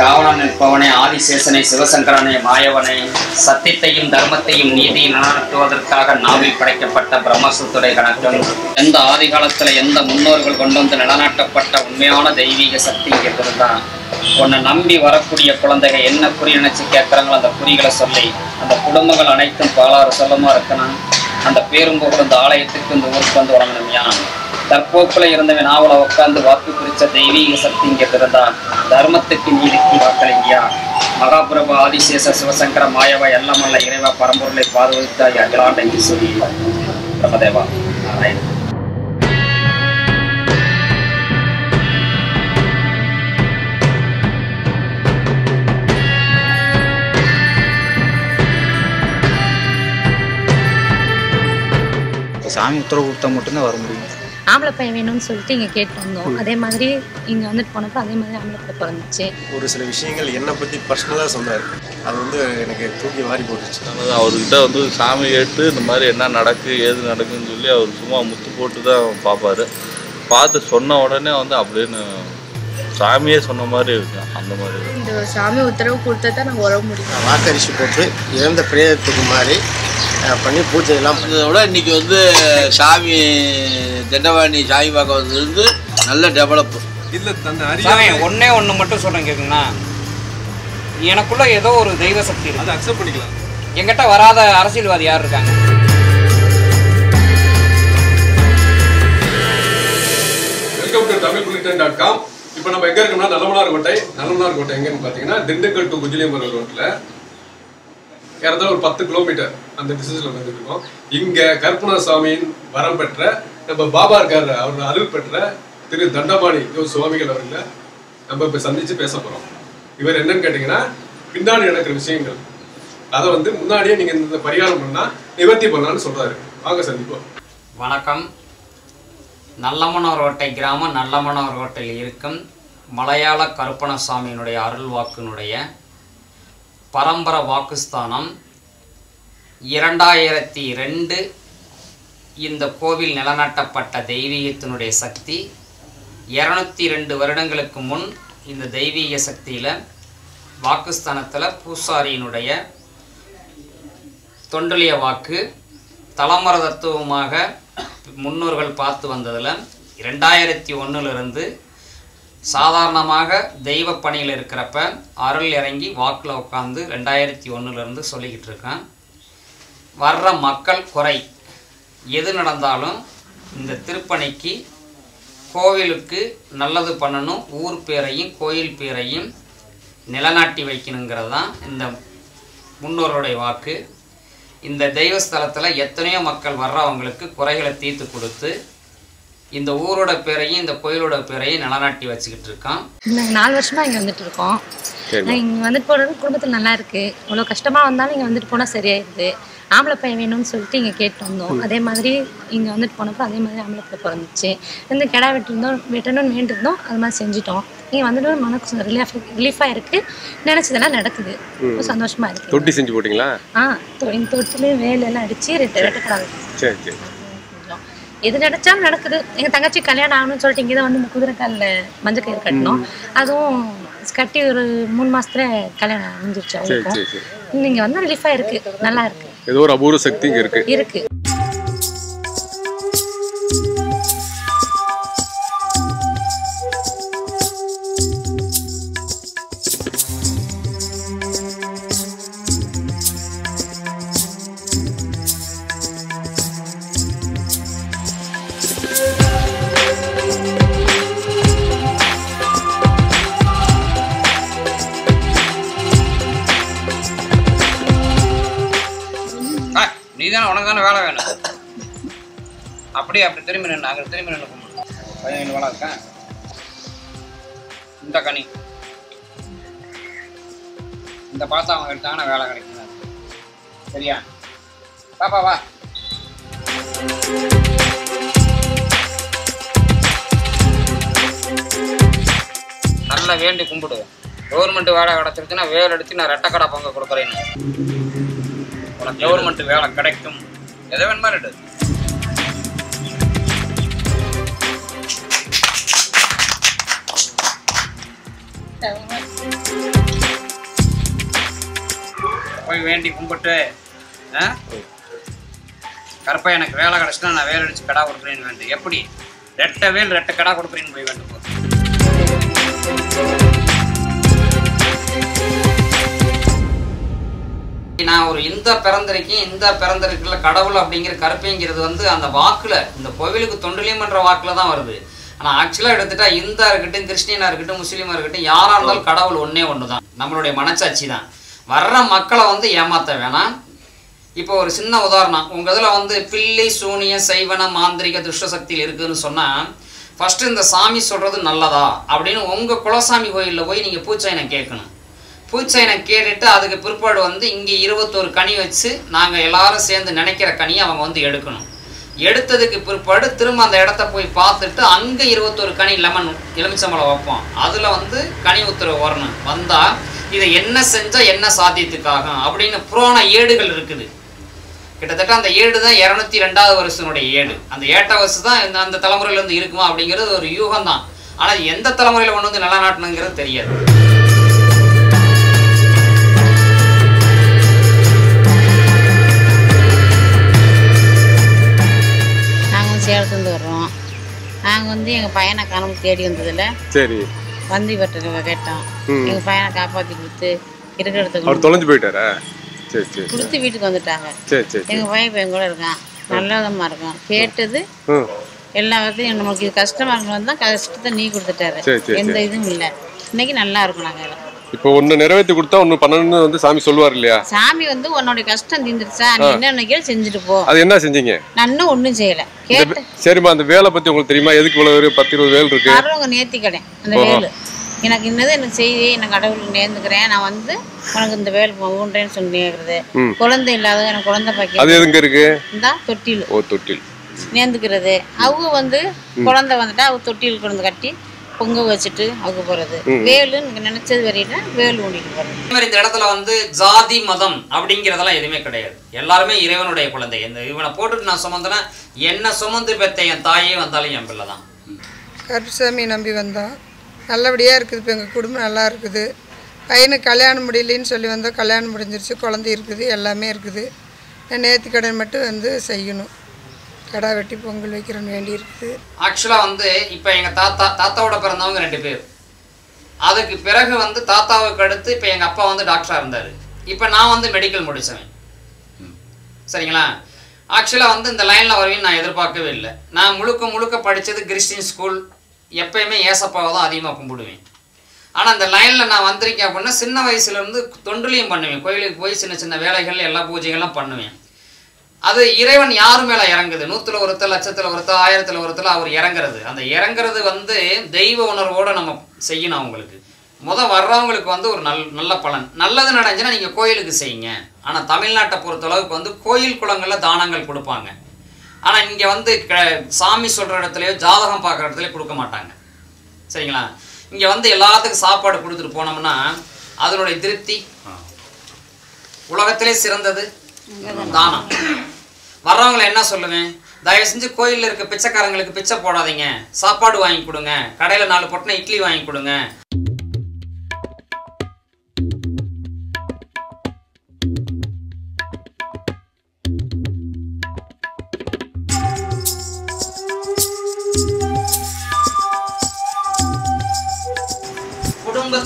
காவலன் நிற்பவனே ஆதிசேஷனை சிவசங்கரனை மாயவனை சத்தியத்தையும் தர்மத்தையும் நீதியை நிலநாட்டுவதற்காக நாவில் படைக்கப்பட்ட பிரம்மசூத்துரை கணக்கன். எந்த ஆதிகாலத்தில் எந்த முன்னோர்கள் கொண்டு வந்து நிலநாட்டப்பட்ட உண்மையான தெய்வீக சக்தி இங்க இருந்தான் உன்னை நம்பி வரக்கூடிய குழந்தைங்க என்ன குறி நினைச்சு கேட்குறாங்களோ அந்த குறிகளை சொல்லி அந்த குடும்பங்கள் அனைத்தும் பாலாறு சொல்லமா இருக்கணும். அந்த பேரும் புகழ் இந்த ஆலயத்துக்கு இந்த ஊருக்கு வந்து உடம்பணுமையா தற்போக்குல இருந்தவன் நாவல உட்கார்ந்து வாக்கு குறிச்ச தெய்வீக சக்தி இங்க பிறந்தான். தர்மத்துக்கு நீதிக்கு வாக்களிங்கயா மகாபிரபு ஆதிசேஷ சிவசங்கர மாயவா எல்லமல்ல இறைவா பரம்பொருளை பாதுகாத்தாய் அகிலாண்ட ஈஸ்வரி பிரமதேவா நாராயணன். சாமி உத்தரவு கொடுத்தா மட்டும்தான் வர முடியும். ஆம்பளை பையன் வேணும்னு சொல்லிட்டு இங்கே கேட்டு வந்தோம். அதே மாதிரி இங்கே வந்துட்டு போனப்போ அதே மாதிரி ஆம்பளை பையன் பிறந்துச்சு. ஒரு சில விஷயங்கள் என்னை பற்றி பர்சனலாக சொன்னார். அது வந்து எனக்கு தூக்கி வாரி போட்டுச்சு அதனால அவர்கிட்ட வந்து சாமி கேட்டு இந்த மாதிரி என்ன நடக்கு ஏது நடக்குன்னு சொல்லி அவர் சும்மா முத்து போட்டு தான் பார்ப்பாரு. பார்த்து சொன்ன உடனே வந்து அப்படின்னு சாமியே சொன்ன மாதிரி இருக்கு. அந்த மாதிரி. இந்த சாமி உத்தரவு கொடுத்தா தான் நான் வர முடியும். வாக்கரிசி போட்டு இறந்த பிரேயத்துக்கு மாதிரி பண்ணி பூஜை எல்லாம் பண்ணி. அதை விட இன்னைக்கு வந்து சாமி தண்டவாணி சாமி பார்க்க வந்தது நல்ல டெவலப் இல்லை தன்னை சாமி ஒண்ணே ஒண்ணு மட்டும் சொல்றேன் கேக்குங்கண்ணா எனக்குள்ள ஏதோ ஒரு தெய்வ சக்தி அதை அக்செப்ட் பண்ணிக்கலாம். என்கிட்ட வராத அரசியல்வாதி யார் இருக்காங்க? Welcome to Tamil bulletin dot com இப்போ நம்ம எங்க இருக்கோம்னா நல்லமனார் கோட்டை நல்லமனார் கோட்டை எங்கன்னு பார்த்தீங்கன்னா திண்டுக்கல் டு குஜிலியம்பரம் ரோட்ல ஏறத்தாழ ஒரு பத்து கிலோமீட்டர் அந்த டிஸ்டன்ஸ்ல வந்துட்டு இருக்கோம். இங்க கற்பனா சுவாமியின் வரம் பெற்ற நம்ம பாபா இருக்கார் அவர் அருள் பெற்ற திரு தண்டபாணி சுவாமிகள் அவர்கள நம்ம இப்ப சந்திச்சு பேச போறோம். இவர் என்னன்னு கேட்டீங்கன்னா பின்னாடி நடக்கிற விஷயங்கள். அதை வந்து முன்னாடியே நீங்க இந்த பரிகாரம் பண்ணா நிவர்த்தி பண்ணலாம்னு சொல்றாரு. வாங்க சந்திப்போம். வணக்கம். நல்லமனோர் ரோட்டை கிராமம் நல்லமனோர் ரோட்டையில் இருக்கும் மலையாள கருப்பணசாமியினுடைய அருள் வாக்கினுடைய பரம்பரை வாக்குஸ்தானம் இரண்டாயிரத்தி ரெண்டு இந்த கோவில் நிலநாட்டப்பட்ட தெய்வீகத்தினுடைய சக்தி. இரநூத்தி ரெண்டு வருடங்களுக்கு முன் இந்த தெய்வீக சக்தியில் வாக்குஸ்தானத்தில் பூசாரியினுடைய தொண்டலிய வாக்கு தலமர தத்துவமாக முன்னோர்கள் பார்த்து வந்ததில் ரெண்டாயிரத்தி ஒன்றுலேருந்து சாதாரணமாக தெய்வ பணியில் இருக்கிறப்ப அருள் இறங்கி வாக்கில் உட்காந்து ரெண்டாயிரத்தி ஒன்றுலேருந்து சொல்லிக்கிட்டு இருக்கேன். வர்ற மக்கள் குறை. எது நடந்தாலும் இந்த திருப்பணிக்கு கோவிலுக்கு நல்லது பண்ணணும் ஊர் பேரையும் கோயில் பேரையும் நிலநாட்டி வைக்கணுங்கிறது தான் இந்த முன்னோருடைய வாக்கு. இந்த தெய்வஸ்தலத்தில் எத்தனையோ மக்கள் வர்றவங்களுக்கு குறைகளை தீர்த்து கொடுத்து இந்த ஊரோட பேரையும் இந்த கோயிலோட பேரையும் நிலநாட்டி வச்சுக்கிட்டு இருக்கான். நாங்கள் நாலு வருஷமாக இங்கே வந்துட்டு இருக்கோம். இங்கே வந்துட்டு போகிறது குடும்பத்தில் நல்லா இருக்குது இவ்வளோ கஷ்டமாக வந்தாலும் இங்கே வந்துட்டு போனால் சரியாயிடுது. ஆம்பளை பையன் வேணும்னு சொல்லிட்டு இங்கே கேட்டு வந்தோம். அதே மாதிரி இங்கே வந்துட்டு போனப்போ அதே மாதிரி ஆம்பளை பையன் பிறந்துச்சு. இந்த கிடா வெட்டிருந்தோம் வெட்டணும்னு வேண்டியிருந்தோம். அது மாதிரி செஞ்சுட்டோம். இங்கே வந்துட்டு மனக்கு ரிலீஃப் ரிலீஃபாக இருக்குது நினச்சதெல்லாம் நடக்குது. ரொம்ப சந்தோஷமாக இருக்குது தொட்டி செஞ்சு போட்டிங்களா? ஆ தொ- இந்த தொட்டிலே வேலையெல்லாம் அடித்து ரெட்டு ரெட்டு கடை சரி சரி. எது நினைச்சாலும் நடக்குது. எங்க தங்கச்சி கல்யாணம் ஆகணும்னு சொல்லிட்டு இங்கே தான் வந்து இந்த குதிரைக்காலில் மஞ்சள் கயிறு கட்டணும் அதுவும் கட்டி ஒரு மூணு மாசத்துல கல்யாணம் முடிஞ்சிருச்சு அவங்களுக்கும் சரி சரி. நீங்க வந்து ரிலீஃபா இருக்கு. நல்லா இருக்கு. ஏதோ ஒரு அபூர்வ சக்தி இருக்கு. இருக்கு. உனக்கு தானே வேலை வேணும். அப்படியே அப்படி திரும்பி நின்று அங்கே திரும்பி நின்று கும்பிடு. பையன் வேலை இருக்கேன். இந்த கனி. இந்த பாசம் அவங்க எடுத்தாங்கன்னா வேலை கிடைக்கும் சரியா? பாப்பா வா நல்லா வேண்டி கும்பிடு. கவர்மெண்ட் வேலை கிடச்சிருச்சுன்னா வேலை எடுத்து நான் ரெட்டை கடை பங்கு கொடுக்குறேன்னு. கவர்மெண்ட் வேலை கிடைக்கும். எதை வேணுமா ரெண்டு? போய் வேண்டி கும்பிட்டு கருப்பா எனக்கு வேலை கிடச்சுன்னா நான் வேலை அடிச்சு கடா கொடுக்குறேன்னு வேண்டும் எப்படி? ரெட்டை வேல் ரெட்டை கடா கொடுக்குறேன்னு போய் வேண்டும் நான் ஒரு இந்த பிறந்திருக்கேன் இந்த பிறந்திருக்குல கடவுள் அப்படிங்கிற கருப்பைங்கிறது வந்து அந்த வாக்குல இந்த கோவிலுக்கு தொண்டிலியம்ன்ற வாக்குல தான் வருது. ஆனா ஆக்சுவலா எடுத்துட்டா இந்தா இருக்கட்டும் கிறிஸ்டியனா இருக்கட்டும் முஸ்லீமா இருக்கட்டும் யாரா இருந்தாலும் கடவுள் ஒண்ணே ஒன்று தான் நம்மளுடைய மனச்சாட்சி தான். வர்ற மக்களை வந்து ஏமாத்த வேணாம். இப்போ ஒரு சின்ன உதாரணம். உங்க இதுல வந்து பில்லி சூனிய சைவன மாந்திரிக துஷ்ட சக்தியில் இருக்குன்னு சொன்னா ஃபர்ஸ்ட் இந்த சாமி சொல்றது நல்லதா? அப்படின்னு உங்க குலசாமி கோயில்ல போய் நீங்க பூச்சைனை கேட்கணும். பூச்சைனை கேட்டுட்டு அதுக்கு பிற்பாடு வந்து இங்கே இருபத்தோரு கனி வச்சு நாங்கள் எல்லாரும் சேர்ந்து நினைக்கிற கனியை அவங்க வந்து எடுக்கணும். எடுத்ததுக்கு பிற்பாடு திரும்ப அந்த இடத்த போய் பார்த்துட்டு அங்கே இருபத்தோரு கனி லெமன் எலுமிச்சம்பழம் வைப்போம். அதில் வந்து கனி உத்தரவு வரணும். வந்தால் இதை என்ன செஞ்சால் என்ன சாத்தியத்துக்காகும் அப்படின்னு புராண ஏடுகள் இருக்குது. கிட்டத்தட்ட அந்த ஏடு தான் இரநூத்தி ரெண்டாவது வருஷனுடைய ஏடு. அந்த ஏட்ட வருஷம் தான் இந்த அந்த தலைமுறையில இருந்து இருக்குமா அப்படிங்கிறது ஒரு யூகம் தான் ஆனால் எந்த தலைமுறையில் ஒன்று வந்து நிலநாட்டணுங்கிறது தெரியாது. சேலத்துலேருந்து வர்றோம். நாங்கள் வந்து எங்கள் பையனை காணாம தேடி வந்ததில் சரி. வந்து இவர்கிட்ட கேட்டோம். எங்கள் பையனை காப்பாற்றி கொடுத்து இருக்கிற இடத்துக்கு அவர் தொலைஞ்சு போயிட்டாரா? சரி சரி கொடுத்து வீட்டுக்கு வந்துட்டாங்க. சரி சரி எங்கள் பையன் என் கூட இருக்கான். நல்ல விதமாக இருக்கான். கேட்டது எல்லா விதத்தையும் நமக்கு கஷ்டமாக இருக்கணும் தான் கஷ்டத்தை நீ கொடுத்துட்டாரு. எந்த. இதுவும் இல்லை. இன்னைக்கு நல்லா இருக்கும் நாங்கள் இப்போ ஒன்று நிறைவேற்றி கொடுத்தா ஒன்று பண்ணணும்னு வந்து சாமி சொல்லுவார் இல்லையா? சாமி வந்து உன்னோட கஷ்டம் தீர்ந்துருச்சா? நீ. என்ன நினைக்கிற? செஞ்சுட்டு போ. அது என்ன செஞ்சீங்க? நான் இன்னும் ஒன்றும் செய்யலை. சரிம்மா அந்த வேலை பற்றி உங்களுக்கு தெரியுமா? எதுக்கு இவ்வளோ ஒரு பத்து இருபது வேல் இருக்கு. வர்றவங்க நேர்த்தி கடை அந்த. வேலு. எனக்கு இன்னது எனக்கு செய்தி? நான் கடவுளுக்கு நேர்ந்துக்கிறேன். நான் வந்து உனக்கு இந்த வேல் ஊன்றேன்னு சொல்லி நேர்கிறது. குழந்தை இல்லாதவங்க எனக்கு குழந்தை அது பாக்கியம் எதுங்க இருக்கு? இந்தா தொட்டில். ஓ தொட்டில். நேர்ந்துக்கிறது. அவங்க வந்து. குழந்தை வந்துட்டா அவங்க தொட்டில் கொண்டு கட்டி பொங்க வச்சுட்டு அவங்க போகிறது ம். வேலு நினைச்சது வரையில வேலு ஊண்டிட்டு மாதிரி இந்த இடத்துல வந்து ஜாதி மதம் அப்படிங்கிறதெல்லாம் எதுவுமே கிடையாது. எல்லாருமே இறைவனுடைய குழந்தை. இந்த இவனை போட்டுட்டு நான் சுமந்தேன்னா என்ன சுமந்து பெத்த என் தாயே வந்தாலும் என் பிள்ளை தான். கருப்புசாமி நம்பி வந்தோம். நல்லபடியாக இருக்குது. இப்போ எங்கள் குடும்பம் நல்லா இருக்குது. பையனுக்கு கல்யாணம் முடியலன்னு சொல்லி வந்தோம். கல்யாணம் முடிஞ்சிருச்சு. குழந்தை இருக்குது. எல்லாமே இருக்குது. நேர்த்தி கடன் மட்டும் வந்து செய்யணும். கடா வெட்டி பொங்கல் வைக்கிறோன்னு வேண்டி இருக்குது ஆக்சுவலாக வந்து இப்போ எங்கள் தாத்தா தாத்தாவோட பிறந்தவங்க ரெண்டு பேர். அதுக்கு பிறகு வந்து தாத்தாவுக்கு அடுத்து இப்போ எங்கள் அப்பா வந்து டாக்டராக இருந்தார். இப்போ நான் வந்து மெடிக்கல் முடித்தவன் சரிங்களா? ஆக்சுவலாக வந்து இந்த லைனில் வருவேன்னு நான் எதிர்பார்க்கவே இல்லை. நான் முழுக்க முழுக்க படித்தது கிறிஸ்டின் ஸ்கூல் எப்பயுமே ஏசப்பாவை தான் அதிகமாக கும்பிடுவேன். ஆனால் அந்த லைனில் நான் வந்திருக்கேன் அப்படின்னா சின்ன வயசுலேருந்து தொண்டுலையும் பண்ணுவேன். கோயிலுக்கு போய் சின்ன சின்ன வேலைகள் எல்லா பூஜைகள்லாம் பண்ணுவேன். அது இறைவன் யார் மேலே இறங்குது? நூற்றுல ஒருத்தர் லட்சத்தில் ஒருத்தர் ஆயிரத்தில் ஒருத்தர் அவர் இறங்குறது. அந்த இறங்குறது வந்து தெய்வ உணர்வோடு நம்ம செய்யணும் அவங்களுக்கு. முத வர்றவங்களுக்கு வந்து ஒரு நல் நல்ல பலன். நல்லது நடந்துச்சுன்னா நீங்கள் கோயிலுக்கு செய்யுங்க. ஆனால் தமிழ்நாட்டை பொறுத்தளவுக்கு வந்து கோயில் குளங்களில் தானங்கள் கொடுப்பாங்க. ஆனால் இங்கே வந்து க சாமி சொல்கிற இடத்துலையோ ஜாதகம் பார்க்குற இடத்துலையோ கொடுக்க மாட்டாங்க. சரிங்களா? இங்கே வந்து எல்லாத்துக்கும் சாப்பாடு கொடுத்துட்டு போனோம்னா அதனுடைய திருப்தி உலகத்திலே சிறந்தது. தானம். வர்றவங்களை என்ன சொல்லுவேன் தயவு செஞ்சு கோயிலில் இருக்க பிச்சைக்காரங்களுக்கு பிச்சை போடாதீங்க. சாப்பாடு வாங்கி கொடுங்க. கடையில் நாலு பொட்டின இட்லி வாங்கி கொடுங்க.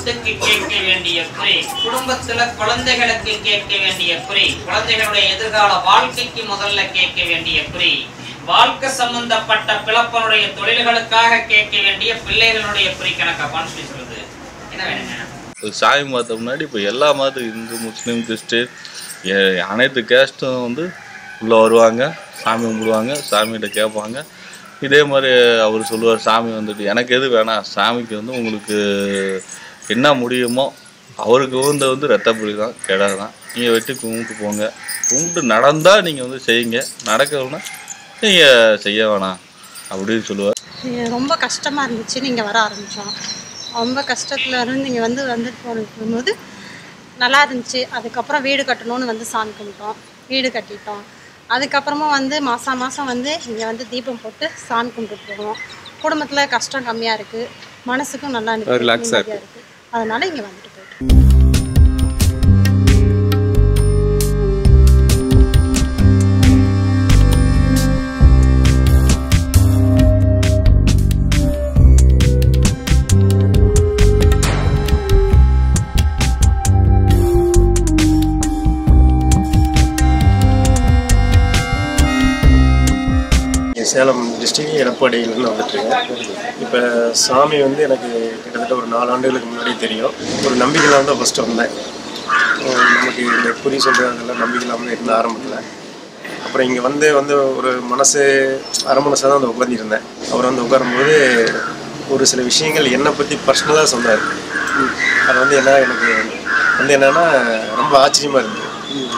குடும்பத்துக்கு கேட்க வேண்டிய குறை. குடும்பத்துல குழந்தைகளுக்கு கேட்க வேண்டிய குறை. குழந்தைகளுடைய எதிர்கால வாழ்க்கைக்கு முதல்ல கேட்க வேண்டிய குறை. வாழ்க்கை சம்பந்தப்பட்ட பிளப்பனுடைய தொழில்களுக்காக கேட்க வேண்டிய பிள்ளைகளுடைய குறி கணக்கப்பான்னு சொல்லி சொல்லுது. என்ன வேணுங்க ஒரு சாமி மதத்தை முன்னாடி இப்போ எல்லா மதம் இந்து முஸ்லீம் கிறிஸ்டின் அனைத்து கேஸ்டும் வந்து உள்ளே வருவாங்க. சாமி கும்பிடுவாங்க. சாமிகிட்ட கேட்பாங்க. இதே மாதிரி அவர் சொல்லுவார் சாமி வந்துட்டு எனக்கு எது வேணாம். சாமிக்கு வந்து உங்களுக்கு என்ன முடியுமோ அவருக்கு வந்து வந்து ரத்தப்படி தான் கிடா தான். நீங்கள் வெட்டி கும்பிட்டு போங்க. கும்பிட்டு நடந்தால் நீங்கள் வந்து செய்யுங்க. நடக்கலைன்னா நீங்கள் செய்ய வேணாம் அப்படின்னு சொல்லுவார். ரொம்ப கஷ்டமாக இருந்துச்சு. இங்கே வர ஆரம்பித்தோம் ரொம்ப கஷ்டத்தில் இருந்து இங்கே வந்து வந்துட்டு போகும்போது நல்லா இருந்துச்சு. அதுக்கப்புறம் வீடு கட்டணும்னு வந்து சாமி கும்பிட்டோம். வீடு கட்டிட்டோம். அதுக்கப்புறமா வந்து மாதம் மாதம் வந்து இங்கே வந்து தீபம் போட்டு சாமி கும்பிட்டு போவோம் குடும்பத்தில் கஷ்டம் கம்மியாக இருக்குது மனசுக்கும் நல்லா ரிலாக்ஸாக நிம்மதியா இருக்கு. அதனால இங்கே வந்துட்டு போயிட்டு சேலம் டிஸ்ட்ரிக்ட் எடப்பாடியிலேருந்து வந்துட்டுருக்கேன் இப்போ சாமி வந்து எனக்கு கிட்டத்தட்ட ஒரு நாலு ஆண்டுகளுக்கு முன்னாடி தெரியும். ஒரு நம்பிக்கையில் தான் ஃபஸ்ட்டு வந்தேன். நமக்கு இந்த குறி சொல்கிறது அதெல்லாம் நம்பிக்கையில் வந்து இருந்த ஆரம்பத்தில். அப்புறம் இங்கே வந்து வந்து ஒரு மனசு அரை மனசாக தான் வந்து உட்காந்துருந்தேன் அவர் வந்து உட்காரும்போது ஒரு சில விஷயங்கள் என்னை பற்றி பர்சனலாக சொன்னார். அது வந்து என்ன எனக்கு வந்து என்னென்னா ரொம்ப ஆச்சரியமாக இருந்தது.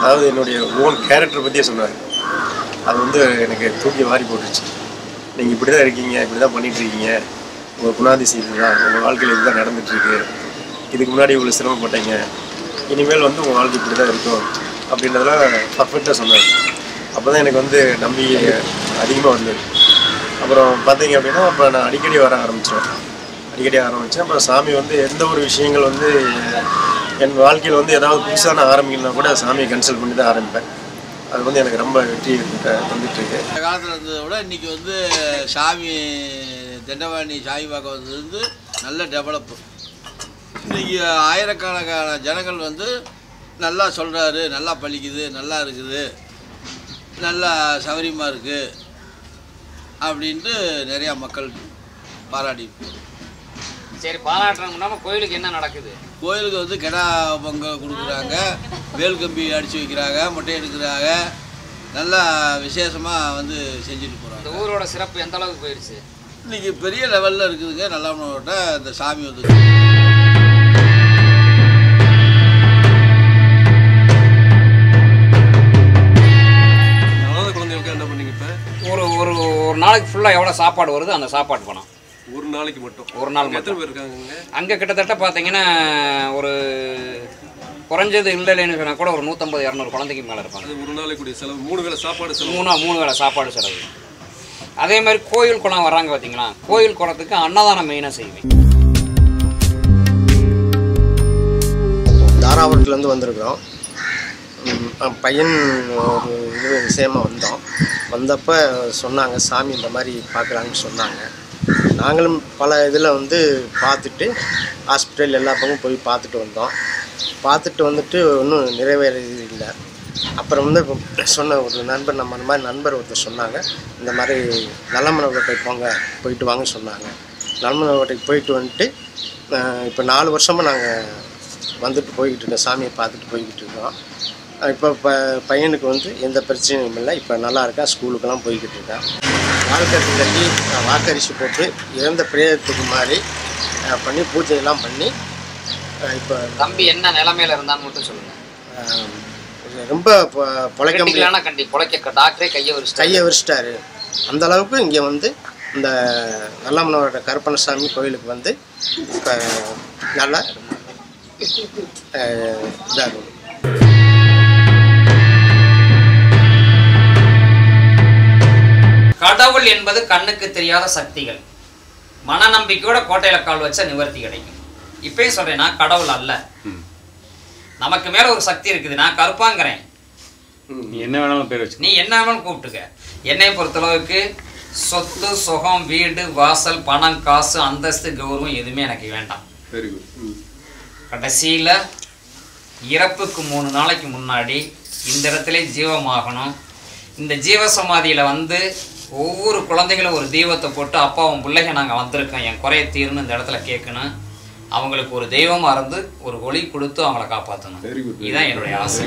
அதாவது என்னுடைய ஓன் கேரக்டர் பற்றியே சொன்னார். அது வந்து எனக்கு தூக்கி வாரி போட்டுருச்சு. நீங்கள் இப்படி தான் இருக்கீங்க இப்படி தான் பண்ணிகிட்ருக்கீங்க உங்கள் குணாதிசயம் தான் உங்கள் வாழ்க்கையில் இதுதான் நடந்துகிட்ருக்கு இதுக்கு முன்னாடி இவ்வளோ சிரமப்பட்டீங்க. இனிமேல் வந்து உங்கள் வாழ்க்கை இப்படி தான் இருக்கும் அப்படின்றதெல்லாம் பர்ஃபெக்டாக சொன்னார். அப்போ தான் எனக்கு வந்து நம்பிக்கை அதிகமாக வந்தது. அப்புறம் பார்த்தீங்க அப்படின்னா அப்போ நான் அடிக்கடி வர ஆரம்பித்தேன் அடிக்கடி ஆரம்பித்தேன் அப்புறம் சாமி வந்து எந்த ஒரு விஷயங்கள் வந்து என் வாழ்க்கையில் வந்து ஏதாவது நான் ஆரம்பிக்கணும்னா கூட சாமியை கன்சல்ட் பண்ணி தான் ஆரம்பிப்பேன். அது வந்து எனக்கு ரொம்ப வெற்றி தந்துட்டு அந்த காலத்தில் இருந்ததை விட இன்றைக்கி வந்து சாமி தண்டவாணி சாமி பார்க்க வந்தது நல்ல டெவலப்பு இன்றைக்கி ஆயிரக்கணக்கான ஜனங்கள் வந்து நல்லா சொல்கிறாரு நல்லா பழிக்குது நல்லா இருக்குது நல்லா சௌகரியமாக இருக்குது அப்படின்ட்டு நிறையா மக்கள் பாராட்டி சரி பாராட்டுறது முன்னாம கோயிலுக்கு என்ன நடக்குது? கோயிலுக்கு வந்து கெடா பொங்கல் கொடுக்குறாங்க. வேல் கம்பி அடித்து வைக்கிறாங்க மொட்டை எடுக்கிறாங்க. நல்லா விசேஷமாக வந்து செஞ்சுட்டு போகிறாங்க இந்த ஊரோட சிறப்பு எந்த அளவுக்கு போயிடுச்சு இன்னைக்கு பெரிய லெவலில் இருக்குதுங்க நல்லா இந்த சாமி வந்து ஒரு ஒரு ஒரு நாளைக்கு ஃபுல்லாக எவ்வளோ சாப்பாடு வருது? அந்த சாப்பாடு பணம். ஒரு நாளைக்கு மட்டும். ஒரு நாள் எத்தனை மட்டும். பேர் இருக்காங்க அங்கே கிட்டத்தட்ட பார்த்தீங்கன்னா ஒரு குறைஞ்சது இல்லைன்னு சொன்னால் கூட ஒரு நூற்றம்பது இரநூறு குழந்தைக்கு மேலே இருப்பாங்க. அது ஒரு நாளைக்கு கூடிய செலவு. மூணு வேளை சாப்பாடு செலவு. மூணா மூணு வேளை சாப்பாடு செலவு. அதே மாதிரி கோயில் குளம் வர்றாங்க பார்த்தீங்களா கோயில் குளத்துக்கு அன்னதானம் மெயினாக செய்வேன். தாராபுரத்துலேருந்து வந்திருக்கிறோம். பையன் ஒரு இது விஷயமா வந்தோம் வந்தப்போ சொன்னாங்க சாமி இந்த மாதிரி பார்க்கலான்னு சொன்னாங்க. நாங்களும் பல இதில் வந்து பார்த்துட்டு ஹாஸ்பிட்டல் எல்லா பக்கமும் போய் பார்த்துட்டு வந்தோம். பார்த்துட்டு வந்துட்டு ஒன்றும் நிறைவேறது இல்லை அப்புறம் வந்து சொன்ன ஒரு நண்பர் நம்ம அந்த மாதிரி நண்பர் ஒருத்தர் சொன்னாங்க. இந்த மாதிரி நல்லமனக்கோட்டை போங்க போயிட்டு வாங்க சொன்னாங்க. நல்லமனக்கோட்டைக்கு போயிட்டு வந்துட்டு இப்போ நாலு வருஷமாக நாங்கள் வந்துட்டு போய்கிட்டு இருக்கோம். சாமியை பார்த்துட்டு போய்கிட்டு இருக்கோம். இப்போ ப பையனுக்கு வந்து எந்த பிரச்சனையும் இல்லை. இப்போ நல்லா இருக்கா? ஸ்கூலுக்கெல்லாம் போய்கிட்டு இருக்கான் வாழ்க்கை கட்டி வாக்கரிசி போட்டு இறந்த பிரேதத்துக்கு மாதிரி பண்ணி பூஜையெல்லாம் பண்ணி இப்போ தம்பி என்ன நிலைமையில இருந்தான்னு மட்டும் சொல்லுங்க. அஹ், ரொம்ப பொழைக்க முடியல கிரிட்டிக்கலான கண்டி பொழைக்க டாக்டரே கையை ஒரு கையை விரிச்சிட்டாரு. அந்த அளவுக்கு இங்கே வந்து இந்த நல்லமனோட கருப்பணசாமி கோயிலுக்கு வந்து நல்லா இதாக கடவுள் என்பது கண்ணுக்கு தெரியாத சக்திகள். மனநம்பிக்கையோட கோட்டையில கால் வச்சா நிவர்த்தி கிடைக்கும். இப்பயும் சொல்றேன் நான் கடவுள் அல்ல. நமக்கு மேல ஒரு சக்தி இருக்குது நான் கருப்பாங்கிறேன். நீ என்ன வேணாலும் பேர் வச்சு நீ என்ன வேணாலும் கூப்பிட்டுக்க. என்னை பொறுத்தளவுக்கு சொத்து சுகம் வீடு வாசல் பணம் காசு அந்தஸ்து கௌரவம் எதுவுமே எனக்கு வேண்டாம். வெரி குட் கடைசியில இறப்புக்கு மூணு நாளைக்கு முன்னாடி இந்த இடத்துல ஜீவமாகணும். இந்த ஜீவ சமாதியில வந்து ஒவ்வொரு குழந்தைகளும் ஒரு தீபத்தை போட்டு அப்பா உன் பிள்ளைங்க நாங்கள் வந்திருக்கோம். என் குறைய தீர்னு இந்த இடத்துல கேட்கணும். அவங்களுக்கு ஒரு தெய்வமா இருந்து ஒரு ஒளி கொடுத்து அவங்கள காப்பாற்றணும் இதுதான் என்னுடைய ஆசை.